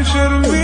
محشر